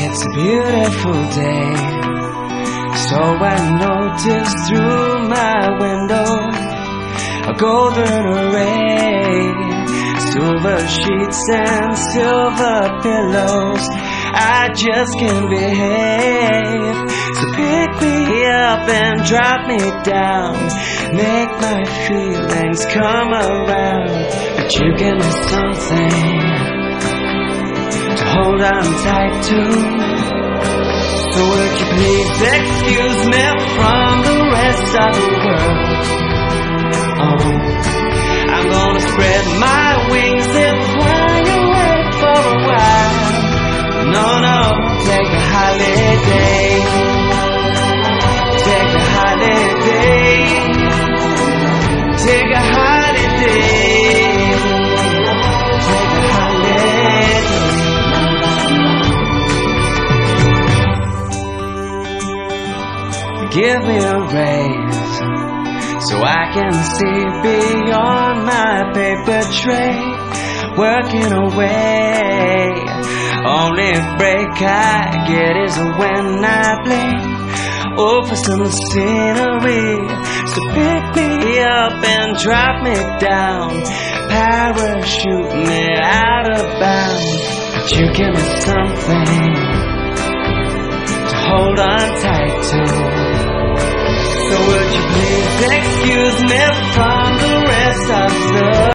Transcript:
It's a beautiful day. So I notice through my window a golden array, silver sheets and silver pillows. I just can't behave. So pick me up and drop me down. Make my feelings come around. But you give me something hold on tight to. So would you please excuse me from the rest of the world? Oh, I'm gonna spread my wings and fly away for a while. No, no, take a holiday. Give me a raise so I can see beyond my paper tray. Working away. Only break I get is when I blink over some scenery. So pick me up and drop me down. Parachute me out of bounds. But you give me something to hold on tight to. So would you please excuse me from the rest of the